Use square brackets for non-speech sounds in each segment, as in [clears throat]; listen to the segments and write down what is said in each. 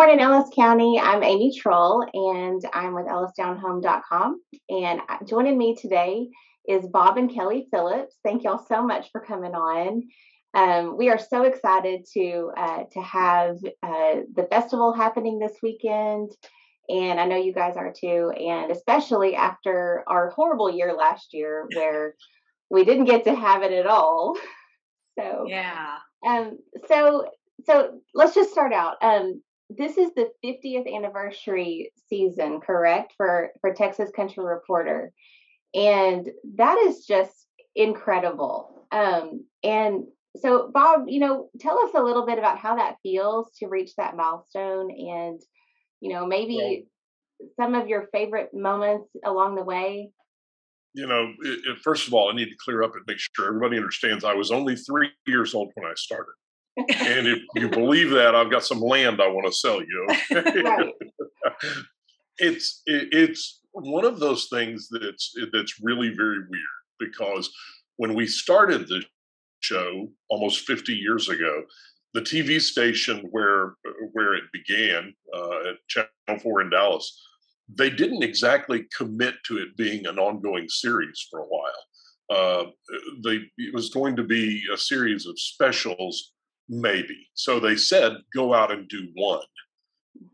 morning, Ellis County. I'm Ami Trull, and I'm with EllisDownHome.com. And joining me today is Bob and Kelli Phillips. Thank y'all so much for coming on. Um, we are so excited to uh, to have uh, the festival happening this weekend, and I know you guys are too. And especially after our horrible year last year, where we didn't get to have it at all. [laughs] So yeah. Um. So so let's just start out. Um this is the 50th anniversary season, correct, for for Texas Country Reporter, and that is just incredible. Um, and so, Bob, you know, tell us a little bit about how that feels to reach that milestone, and you know, maybe some of your favorite moments along the way. You know, it, it, first of all, I need to clear up and make sure everybody understands I was only three years old when I started and if you believe that, I've got some land I want to sell you. [laughs] right. it's it, it's one of those things that's that's really very weird because when we started the show almost 50 years ago, the TV station where where it began uh, at Channel Four in Dallas, they didn't exactly commit to it being an ongoing series for a while. Uh, they it was going to be a series of specials maybe. So they said, go out and do one.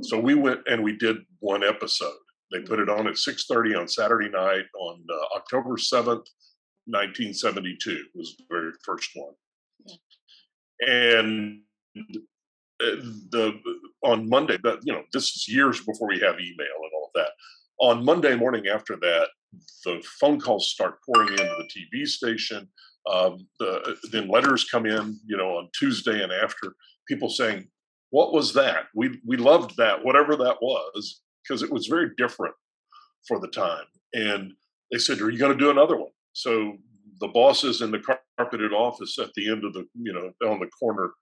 So we went and we did one episode. They put it on at 6:30 on Saturday night on uh, October 7th, 1972 was the very first one. And uh, the on Monday, but you know, this is years before we have email and all of that. On Monday morning after that, the phone calls start pouring into the TV station. Um, the, then letters come in, you know, on Tuesday and after, people saying, "What was that? We we loved that, whatever that was, because it was very different for the time." And they said, "Are you going to do another one?" So the bosses in the carpeted office at the end of the, you know, on the corner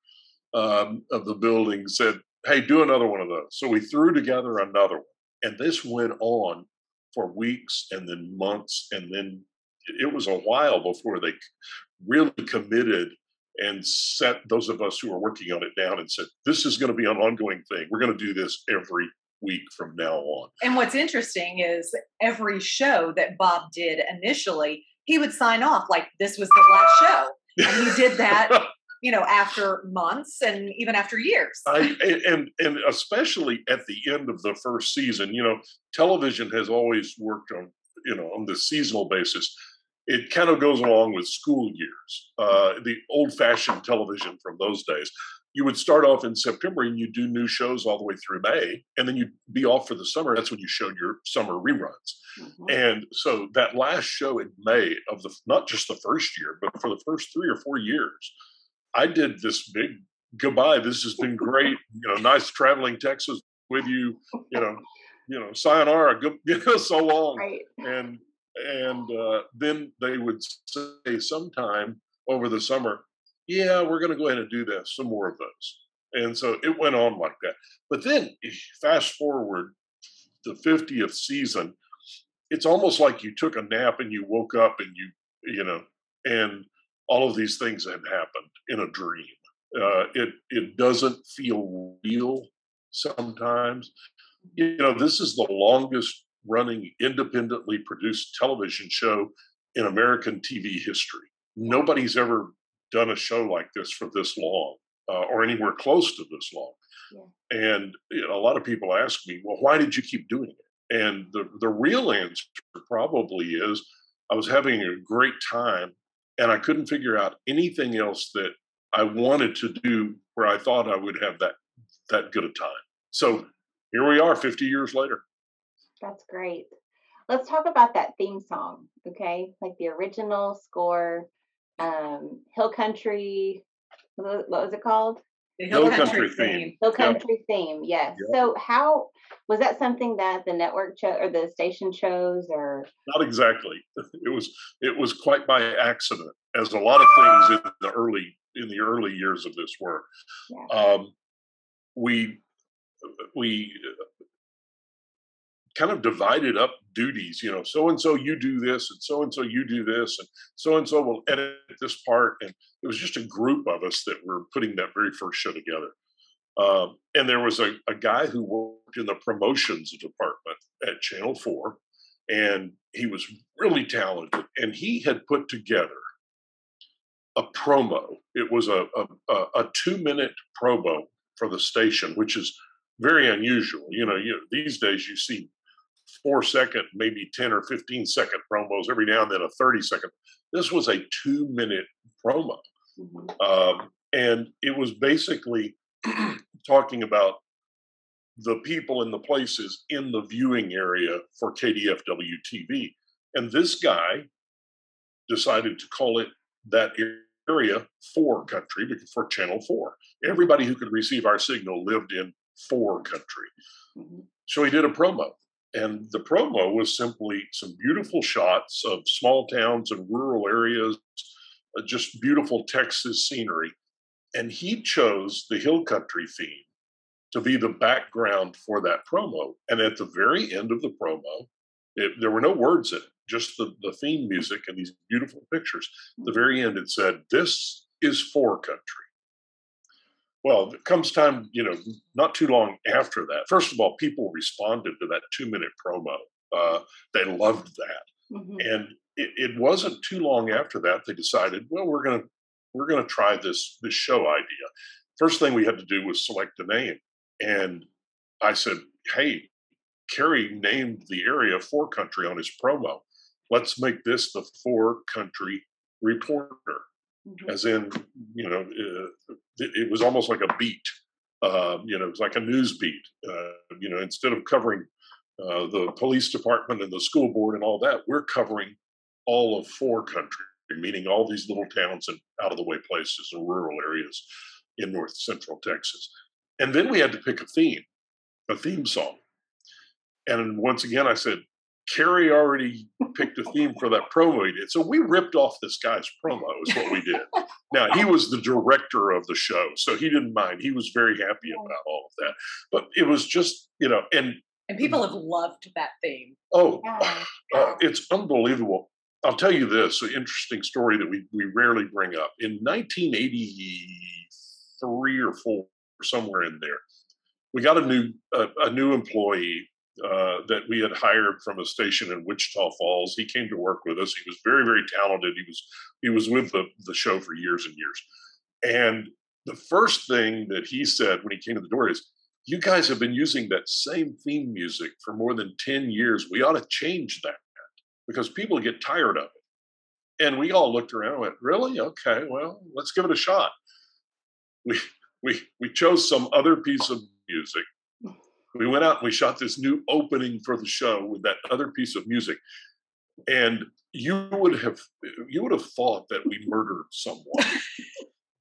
um, of the building said, "Hey, do another one of those." So we threw together another one, and this went on for weeks and then months and then it was a while before they really committed and set those of us who were working on it down and said, this is going to be an ongoing thing. We're going to do this every week from now on. And what's interesting is every show that Bob did initially, he would sign off like this was the last show. And he did that, [laughs] you know, after months and even after years. I, and and especially at the end of the first season, you know, television has always worked on, you know, on the seasonal basis it kind of goes along with school years, uh, the old fashioned television from those days. You would start off in September and you do new shows all the way through May, and then you'd be off for the summer. That's when you showed your summer reruns. Mm-hmm. And so that last show in May of the not just the first year, but for the first three or four years, I did this big goodbye. This has been great. You know, nice traveling Texas with you. You know, you know, sayonara. Good, [laughs] you know, so long. Right. And and uh, then they would say sometime over the summer, yeah, we're going to go ahead and do this, some more of those. And so it went on like that. But then fast forward the 50th season, it's almost like you took a nap and you woke up and you, you know, and all of these things had happened in a dream. Uh, it it doesn't feel real sometimes. You know, this is the longest running independently produced television show in American TV history. Nobody's ever done a show like this for this long uh, or anywhere close to this long. Yeah. And you know, a lot of people ask me, well, why did you keep doing it? And the, the real answer probably is I was having a great time and I couldn't figure out anything else that I wanted to do where I thought I would have that that good a time. So here we are 50 years later. That's great. Let's talk about that theme song, okay? Like the original score, um, Hill Country. What was it called? The Hill, Hill Country, Country, theme. Hill Country yep. theme. Yes. Yep. So, how was that something that the network cho- or the station chose, or not exactly? It was it was quite by accident, as a lot of things in the early in the early years of this work. Yeah. Um, we we kind of divided up duties. You know, so and so you do this, and so and so you do this, and so and so will edit this part. And it was just a group of us that were putting that very first show together. Um, and there was a, a guy who worked in the promotions department at Channel 4, and he was really talented. And he had put together a promo. It was a, a, a two minute promo for the station, which is very unusual. You know, you, these days you see four second, maybe 10 or 15 second promos, every now and then a 30 second. This was a two minute promo. Mm-hmm. Um, and it was basically [clears throat] talking about the people and the places in the viewing area for KDFW TV. And this guy decided to call it that area four country for Channel 4. Everybody who could receive our signal lived in four country. Mm-hmm. So he did a promo. And the promo was simply some beautiful shots of small towns and rural areas, uh, just beautiful Texas scenery. And he chose the Hill Country theme to be the background for that promo. And at the very end of the promo, it, there were no words in it, just the, the theme music and these beautiful pictures. At the very end, it said, This is for country. Well, it comes time, you know, not too long after that. First of all, people responded to that two minute promo. Uh, they loved that. Mm-hmm. And it, it, wasn't too long after that they decided, well, we're going to we're going to try this this show idea. First thing we had to do was select a name, and I said, "Hey, Kerry named the area Four Country on his promo. Let's make this the Four Country Reporter." Mm-hmm. As in, you know, uh, it, was almost like a beat. Uh, you know, it was like a news beat. Uh, you know, instead of covering uh, the police department and the school board and all that, we're covering all of four country, meaning all these little towns and out of the way places and rural areas in north central Texas. And then we had to pick a theme, a theme song. And once again, I said, Kerry already picked a theme for that promo he did. So we ripped off this guy's promo, is what we did. now, he was the director of the show, so he didn't mind. He was very happy about all of that. But it was just, you know, and. And people have loved that theme. Oh, uh, [sighs] it's unbelievable. I'll tell you this an interesting story that we, we rarely bring up. In 1983 or four, somewhere in there, we got a new uh, a new employee uh, that we had hired from a station in Wichita Falls. He came to work with us. He was very, very talented. He was he was with the, the show for years and years. And the first thing that he said when he came to the door is, "You guys have been using that same theme music for more than ten years. We ought to change that because people get tired of it." And we all looked around and went, "Really? Okay, well, let's give it a shot." We we we chose some other piece of music we went out and we shot this new opening for the show with that other piece of music. And you would have you would have thought that we murdered someone. [laughs]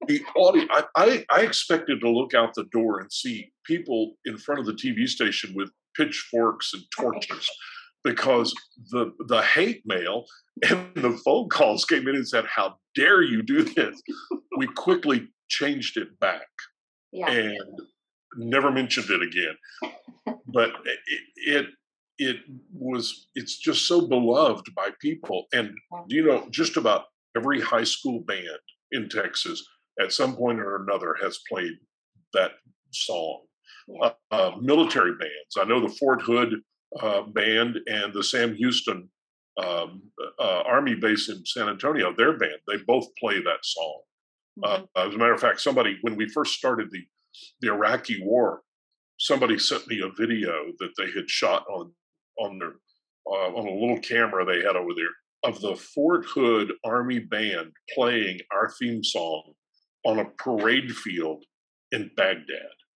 The audience I, I, I expected to look out the door and see people in front of the tv station with pitchforks and torches because the the hate mail and the phone calls came in and said how dare you do this? We quickly changed it back. Yeah. and never mentioned it again. but it, it it was it's just so beloved by people. And you know just about every high school band in texas at some point or another has played that song. Uh, uh, military bands. I know the fort hood uh, band and the sam houston um, uh, army base in san antonio their band they both play that song. Uh, mm-hmm. as a matter of fact somebody when we first started the the Iraqi war, somebody sent me a video that they had shot on on their uh, on a little camera they had over there of the Fort Hood Army Band playing our theme song on a parade field in Baghdad.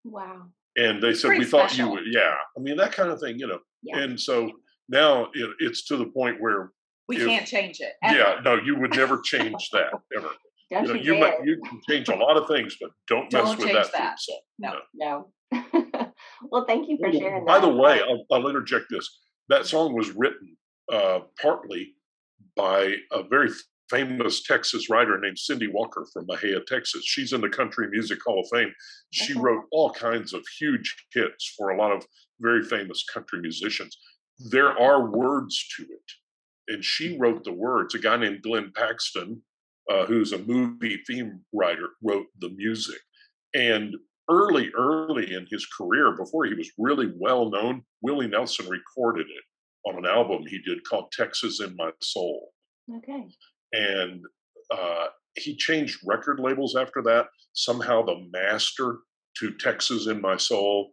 Wow. And they said, Pretty we special. thought you would, yeah. I mean, that kind of thing, you know. Yeah. And so now it, it's to the point where we if, can't change it. Ever. Yeah, no, you would never [laughs] change that ever you, know, you, might, you can change a lot of things, but don't, don't mess with that, that. song. No, no. no. [laughs] well, thank you for sharing. By the way, I'll, I'll, interject this. That song was written uh, partly by a very famous Texas writer named Cindy Walker from Mexia, Texas. She's in the Country Music Hall of Fame. She okay. wrote all kinds of huge hits for a lot of very famous country musicians. There are words to it. And she wrote the words. A guy named Glenn Paxton, uh, who's a movie theme writer, wrote the music. And early, early in his career, before he was really well known, Willie Nelson recorded it on an album he did called Texas in My Soul. Okay. And uh, he changed record labels after that. Somehow the master to Texas in My Soul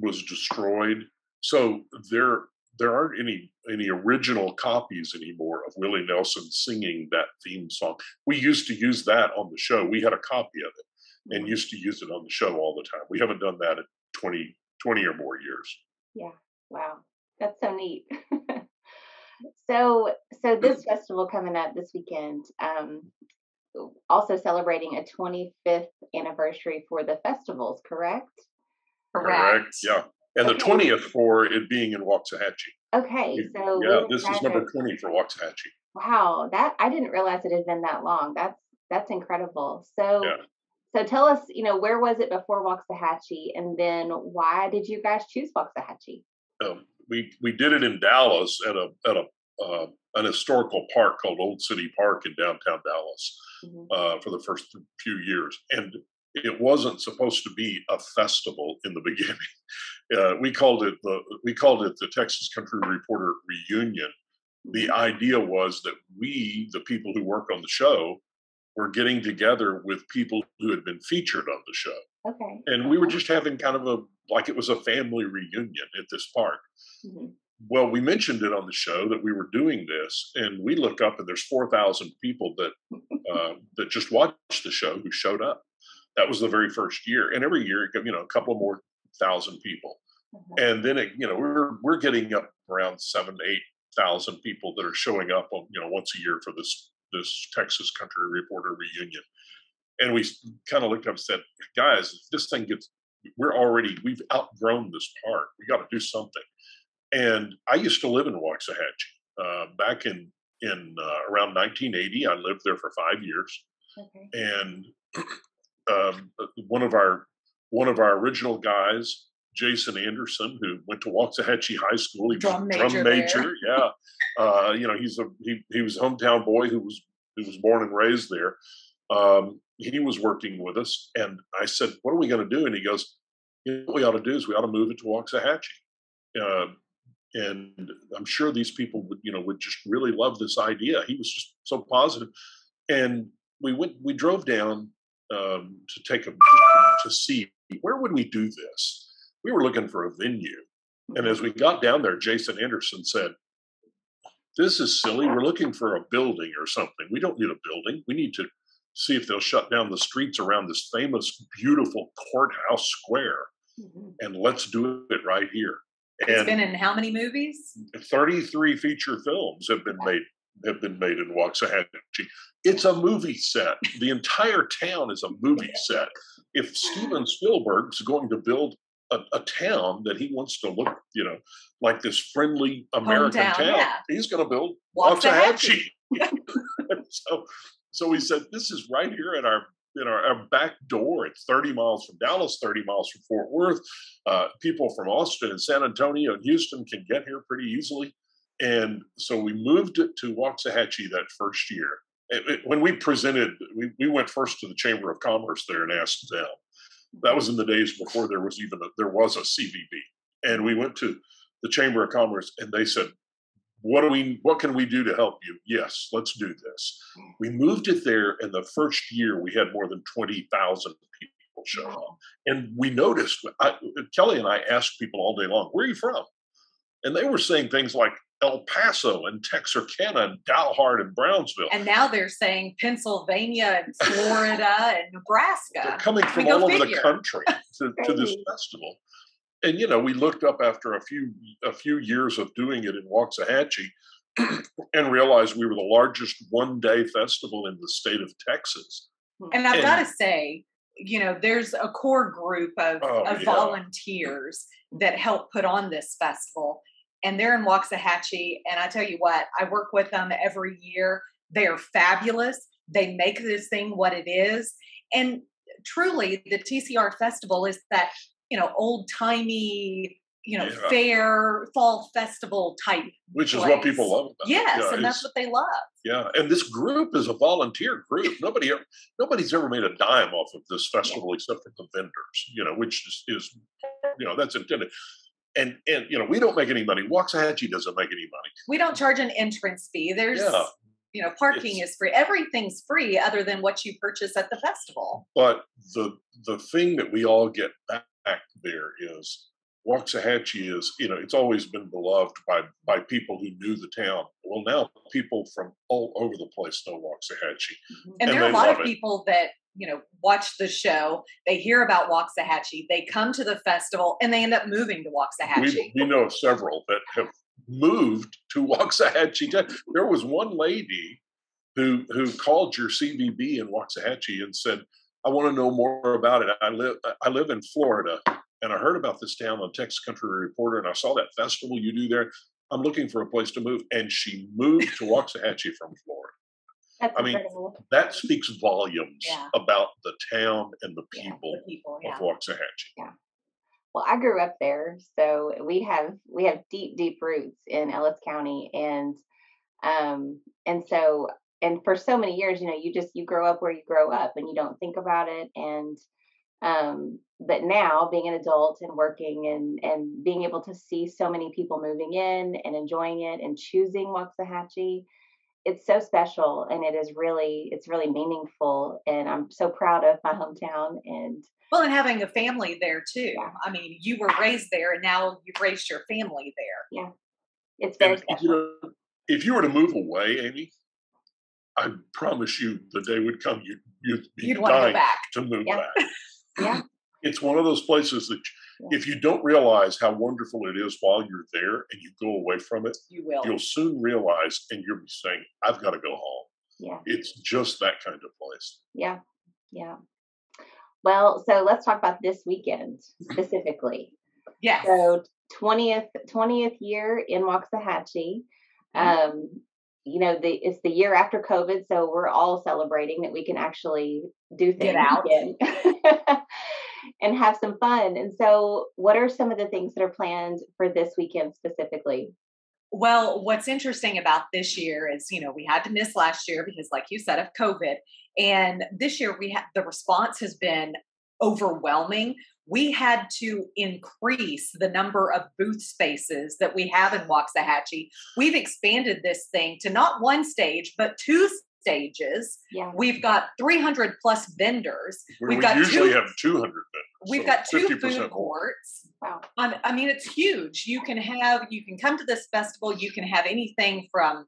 was destroyed. So there there aren't any any original copies anymore of Willie Nelson singing that theme song. We used to use that on the show. We had a copy of it and used to use it on the show all the time. We haven't done that in 20, 20 or more years. Yeah. Wow. That's so neat. [laughs] so so this [clears throat] festival coming up this weekend, um, also celebrating a 25th anniversary for the festivals, correct? Correct. Yeah. And okay. the 20th for it being in Waxahachie. Okay. So yeah, this is number 20 for Waxahachie. Wow, that I didn't realize it had been that long. That's that's incredible. So yeah. so tell us, you know, where was it before Waxahachie and then why did you guys choose Waxahachie? Um, we we did it in Dallas at a at a uh, an historical park called Old City Park in downtown Dallas mm-hmm. uh, for the first few years, and it wasn't supposed to be a festival in the [laughs] beginning. Uh, we called it the we called it the Texas Country Reporter Reunion. The mm-hmm. idea was that we, the people who work on the show, were getting together with people who had been featured on the show. Okay. And we were just having kind of a like it was a family reunion at this park. Mm-hmm. Well, we mentioned it on the show that we were doing this, and we look up and there's four thousand people that [laughs] uh, that just watched the show who showed up. That was the very first year, and every year, you know, a couple more thousand people, mm-hmm. and then it, you know, we're we're getting up around seven, eight thousand people that are showing up, on, you know, once a year for this this Texas Country Reporter reunion. And we kind of looked up and said, guys, if this thing gets, we're already, we've outgrown this park. We got to do something. And I used to live in Waxahachie uh, back in in uh, around 1980. I lived there for five years, okay. and [clears throat] um, one of our one of our original guys, Jason Anderson, who went to Waxahachie High School. He drum was major, drum major yeah. Uh, you know, he's a he he was a hometown boy who was who was born and raised there. Um, he was working with us, and I said, "What are we going to do?" And he goes, "You know, what we ought to do is we ought to move it to Waxahachie." Uh, and I'm sure these people would, you know, would just really love this idea. He was just so positive, and we went, we drove down um, to take a to see where would we do this. We were looking for a venue, and as we got down there, Jason Anderson said, "This is silly. We're looking for a building or something. We don't need a building. We need to." See if they'll shut down the streets around this famous, beautiful courthouse square, mm-hmm. and let's do it right here. It's been in how many movies? 33 feature films have been made have been made in Waxahachie. It's a movie set. The entire town is a movie set. If Steven Spielberg's going to build a, a, town that he wants to look, you know, like this friendly American Hometown, town, yeah. he's going to build Waxahachie. [laughs] So, so we said, this is right here at our in our, our, back door. It's 30 miles from Dallas, 30 miles from Fort Worth. Uh, people from Austin and San Antonio and Houston can get here pretty easily. And so we moved it to Waxahachie that first year. It, it, when we presented, we, we went first to the Chamber of Commerce there and asked them. That was in the days before there was even a, there was a CVB, and we went to the Chamber of Commerce and they said, what do we what can we do to help you? Yes let's do this. Hmm. We moved it there and the first year we had more than 20000 people show up. And we noticed I, Kelli and i asked people all day long where are you from? And they were saying things like El Paso and Texarkana and Dalhart and Brownsville. And now they're saying Pennsylvania and Florida and Nebraska. They're coming from all over the country [laughs] to, to this festival and you know we looked up after a few a few years of doing it in Waxahachie [clears throat] and realized we were the largest one day festival in the state of Texas. Hmm. And I've got to say, you know, there's a core group of, oh, of yeah. volunteers that help put on this festival. And they're in Waxahachie. And I tell you what, I work with them every year. They are fabulous. They make this thing what it is. And truly, the TCR festival is that you know, old timey, you know, Yeah. fair fall festival type. which is what people love about Yes. Yeah, and that's what they love. Yeah, and this group is a volunteer group. Nobody, ever, nobody's ever made a dime off of this festival except for the vendors. You know, which is, is you know, that's intended. And and you know, we don't make any money. Waxahachie doesn't make any money. We don't charge an entrance fee. There's Yeah. you know, parking It's- is free. Everything's free other than what you purchase at the festival. But the the thing that we all get back there is Waxahachie is, you know, it's always been beloved by by people who knew the town. Well, now people from all over the place know Waxahachie. And, And there are a lot of love it. people that, you know, watch the show, they hear about Waxahachie, they come to the festival, and they end up moving to Waxahachie. We, we know several that have moved to [laughs] Waxahachie. There was one lady who who called your CVB in Waxahachie and said, "I want to know more about it. I live I live in Florida, and I heard about this town on Texas Country Reporter, and I saw that festival you do there. I'm looking for a place to move." And she moved to Waxahachie from Florida. That's I mean, incredible. That speaks volumes Yeah. about the town and the Yeah, people the people, yeah. of Waxahachie. Well, I grew up there, so we have we have deep, deep roots in Ellis County, and um, and so and for so many years, you know, you just you grow up where you grow up, and you don't think about it, and um, but now being an adult and working and and being able to see so many people moving in and enjoying it and choosing Waxahachie, it's so special, and it is really it's really meaningful, and I'm so proud of my hometown and. Well, and having a family there too. Yeah. I mean, you were raised there, and now you've raised your family there. Yeah it's very And if special. you, were, if you were to move away, Ami, I promise you the day would come you'd, you'd be You'd want to go dying back. to move Yeah. back. Yeah. [laughs] It's one of those places that Yeah. if you don't realize how wonderful it is while you're there and you go away from it, You will. you'll soon realize and you'll be saying, I've got to go home. Yeah. It's just that kind of place. Yeah, yeah. Well, so let's talk about this weekend [laughs] specifically. Yes. So twentieth twentieth year in Waxahachie. Um, you know, the it's the year after COVID, so we're all celebrating that we can actually do things Get out. [laughs] and have some fun. And so, what are some of the things that are planned for this weekend specifically? Well, what's interesting about this year is, you know, we had to miss last year because, like you said, of COVID. And this year, we had the response has been overwhelming. We had to increase the number of booth spaces that we have in Waxahachie. We've expanded this thing to not one stage, but two stages. Yeah, We've got 300 plus vendors. Where We've we got usually two- have 200 vendors. We've so got two food courts. wow. Um, I mean, it's huge. You can have, you can come to this festival. You can have anything from,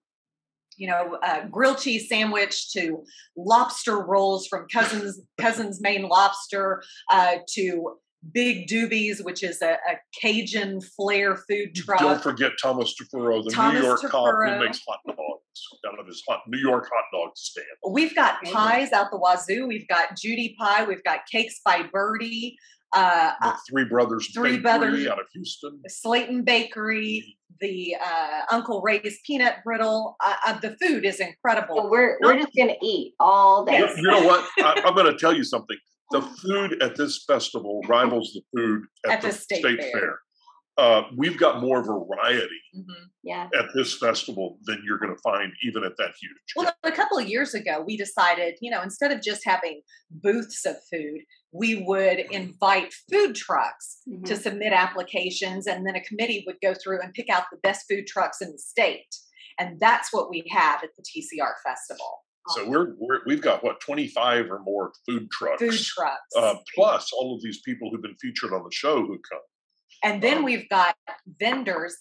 you know, uh, grilled cheese sandwich to lobster rolls from Cousins [laughs] Cousins Maine Lobster uh, to Big Doobies, which is a, a Cajun flair food truck. Don't forget Thomas Tafuro, the Thomas New York cop who makes hot dogs out of his hot New York hot dog stand. We've got pies out the wazoo. We've got Judy pie. We've got cakes by Birdie. Uh, Three Brothers Three Bakery Brothers. out of Houston. Slaton Bakery, the uh, Uncle Ray's peanut brittle. Uh, uh, the food is So incredible. we're we're just gonna eat all day. Yes. You know what? I, I'm going to tell you something. The [laughs] food at this festival rivals the food at, At the state fair. fair. Uh, we've got more variety Mhm. Yeah, at this festival than you're going to find even at that huge. Well, a couple of years ago, we decided, you know, instead of just having booths of food, we would invite food trucks Mhm. to submit applications, and then a committee would go through and pick out the best food trucks in the state. And that's what we have at the TCR festival. So we're, we're we've got what 25 or more food trucks, Food trucks. uh, plus all of these people who've been featured on the show who come. And then we've got vendors.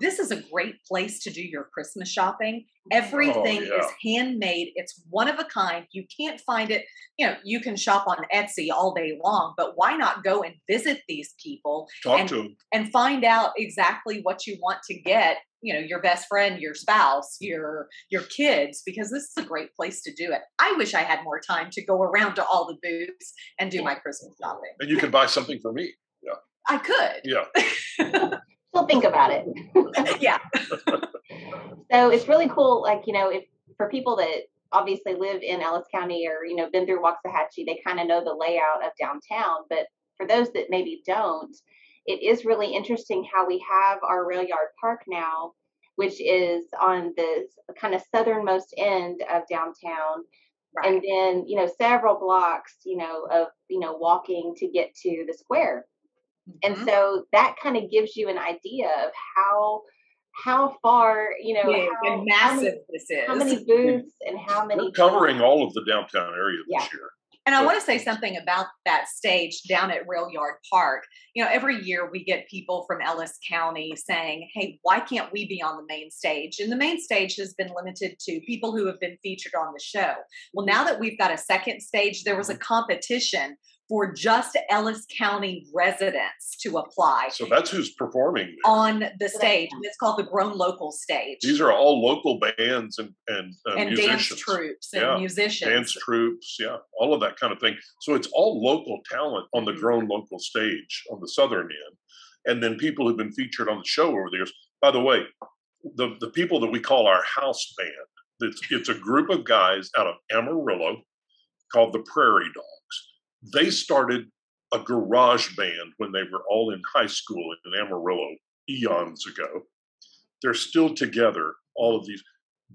This is a great place to do your Christmas shopping. Oh, Everything is Oh, yeah. handmade. It's one of a kind. You can't find it. You know, you can shop on Etsy all day long, but why not go and visit these people Talk And- to them. and find out exactly what you want to get? You know, your best friend, your spouse, your your kids, because this is a great place to do it. I wish I had more time to go around to all the booths and do my Christmas shopping. and you can buy something for me. I could. Yeah, [laughs] still think about it. [laughs] yeah. [laughs] So it's really cool, like, you know, if for people that obviously live in Ellis County or, you know, been through Waxahachie, they kind of know the layout of downtown. But for those that maybe don't, it is really interesting how we have our rail yard park now, which is on the kind of southernmost end of downtown. Right. And then, you know, several blocks, you know, of, you know, walking to get to the square. And Mhm. so that kind of gives you an idea of how how far, you know, Big how, and how many- massive this is. how many [laughs] booths and how many We're covering all of the downtown area this year. And I So- want to say something about that stage down at Rail Yard Park. You know, every year we get people from Ellis County saying, hey, why can't we be on the main stage? And the main stage has been limited to people who have been featured on the show. Well, now that we've got a second stage, there was a competition for just Ellis County residents to apply So that's who's performing. on the stage. And it's called the Grown Local Stage. These are all local bands and and, uh, and musicians, dance troops and Yeah, musicians. dance troops, yeah, all of that kind of thing. So it's all local talent on the Mhm. grown local stage on the southern end, and then people who've been featured on the show over the years. By the way, the the people that we call our house band, it's it's a group of guys out of Amarillo called the Prairie Dogs. They started a garage band when they were all in high school in Amarillo eons ago. They're still together, all of these.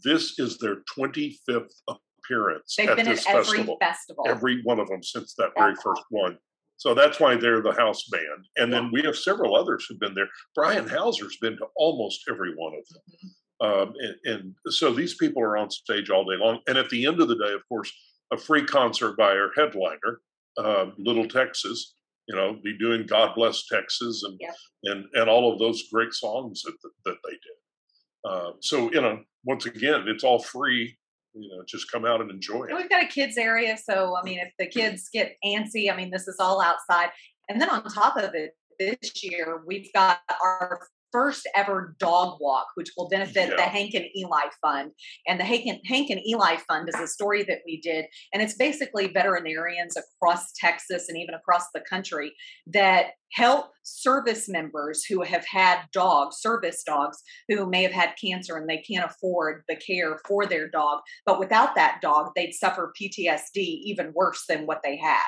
This is their 25th appearance They've at been this at every festival. festival. Every one of them since that very first one. So that's why they're the house band. And then we have several others who've been there. Brian Hauser's been to almost every one of them. Um, and, and so these people are on stage all day long. And at the end of the day, of course, a free concert by our headliner, uh, Little Texas. You know, be doing "God Bless Texas" and Yeah. and and all of those great songs that that they did. Uh, so you know, once again, it's all free. You know, just come out and enjoy And it. we've got a kids area, so I mean, if the kids get antsy, I mean, this is all outside. And then on top of it, this year we've got our first ever dog walk, which will benefit the Hank and Eli Fund. And the Hank and, Hank and Eli Fund is a story that we did, and it's basically veterinarians across Texas and even across the country that help service members who have had dogs, service dogs, who may have had cancer and they can't afford the care for their dog. But without that dog, they'd suffer PTSD even worse than what they had.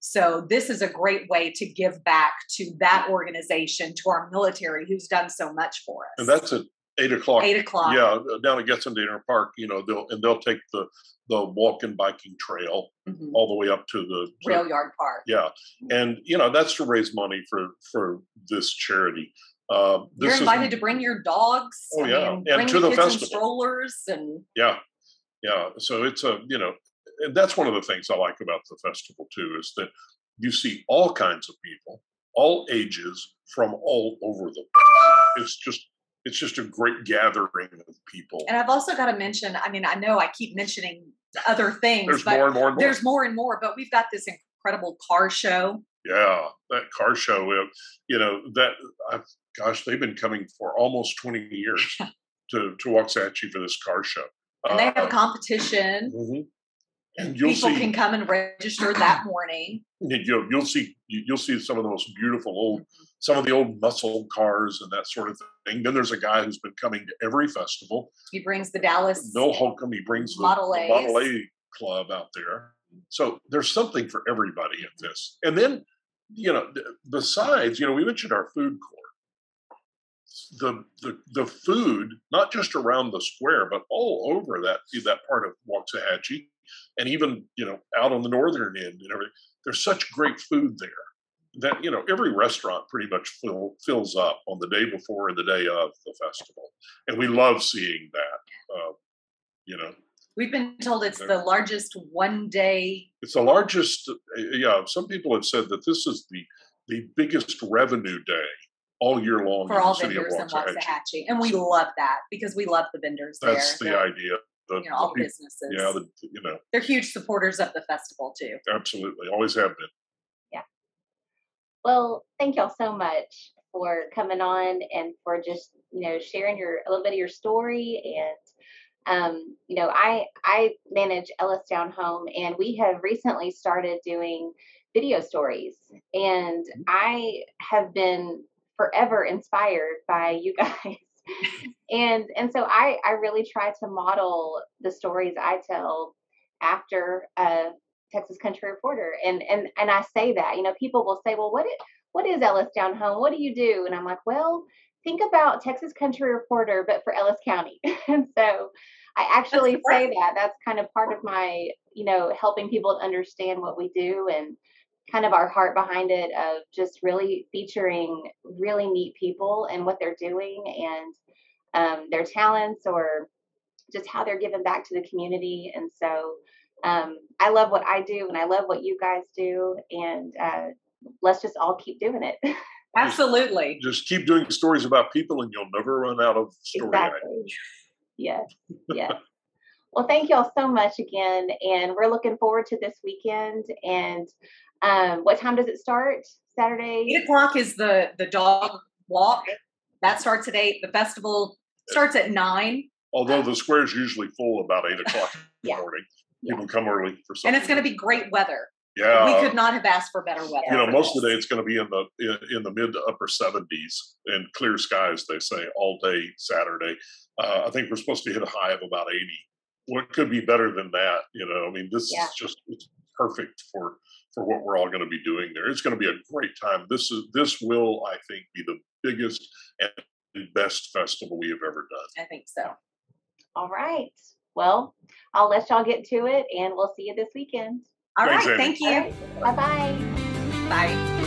So this is a great way to give back to that organization, to our military who's done so much for us. And that's at eight o'clock. eight o'clock. Yeah, down at Getzendaner Park. You know, they'll and they'll take the the walking biking trail Mhm. all the way up to the to- Rail Yard Park. Yeah, and you know that's to raise money for for this charity. Uh, You're this is- invited to bring your dogs. Oh, I yeah, mean, and bring to the the kids in festival. strollers and Yeah, yeah. So it's a you know, and that's one of the things I like about the festival too is that you see all kinds of people, all ages, from all over the. World. It's just it's just a great gathering of people. and I've also got to mention. I mean, I know I keep mentioning other things, There's but more and more and more. there's more and more. But we've got this incredible car show. Yeah, that car show, uh, you know, that, I've, gosh, they've been coming for almost 20 years [laughs] to, to Waxahachie for this car show. And they have a Uh, competition. mhm. And you'll People see, can come and register that [clears throat] morning. you'll, you'll see, you'll see some of the most beautiful old, mm-hmm. some of the old muscle cars and that sort of thing. Then there's a guy who's been coming to every festival. He brings the Dallas. Bill Holcomb, he brings the Model the Model A club out there. So there's something for everybody at mm-hmm. this. And then, you know, besides, you know, we mentioned our food court. The, the the food, not just around the square, but all over that that part of Waxahachie, and even you know out on the northern end and everything. There's such great food there that you know every restaurant pretty much fill, fills up on the day before and the day of the festival, and we love seeing that. Uh, you know, We've been told it's the largest one day. it's the largest. uh, Yeah, some people have said that this is the the biggest revenue day all year long for all the vendors in Waxahachie. Waxahachie. And we love that because we love the vendors That's there. the idea. The, You know, all the businesses. yeah, the, you know, They're huge supporters of the festival too. absolutely, always have been. Yeah. Well, thank y'all so much for coming on and for just you know sharing your a little bit of your story and um, you know I I manage Ellis Down Home and we have recently started doing video stories and I have been forever inspired by you [laughs] guys [laughs] and and so I I really try to model the stories I tell after uh Texas Country Reporter and and and I say that you know people will say well what it what is Ellis Down Home? What do you do? And I'm like, well, think about Texas Country Reporter, but for Ellis County. [laughs] and so I actually say that. That's kind of part of my, you know, helping people understand what we do and kind of our heart behind it of just really featuring really neat people and what they're doing and um, their talents or just how they're giving back to the community. And so um, I love what I do and I love what you guys do. And uh, let's just all keep doing it. [laughs] Absolutely. Just, just, keep doing stories about people and you'll never run out of story exactly. ideas. Yes. Yes. Well, thank you all so much again. And we're looking forward to this weekend. And um, what time does it start? Saturday? Eight o'clock is the the dog walk. That starts at eight. The festival starts at nine. Although the square is usually full about eight o'clock in the morning. People yeah. come early for something. And it's going to be great weather. Yeah, we could not have asked for better weather. You know, most this. of the day it's going to be in the in, in the mid to upper 70s and clear skies. They say all day Saturday. Uh, I think we're supposed to hit a high of about 80. What could be better than that? You know, I mean, this yeah. is just it's perfect for for what we're all going to be doing there. It's going to be a great time. This is this will, I think, be the biggest and best festival we have ever done. I think so. All right. Well, I'll let y'all get to it, and we'll see you this weekend. All Thanks, right. Ami. Thank you. Right. Bye-bye. Bye.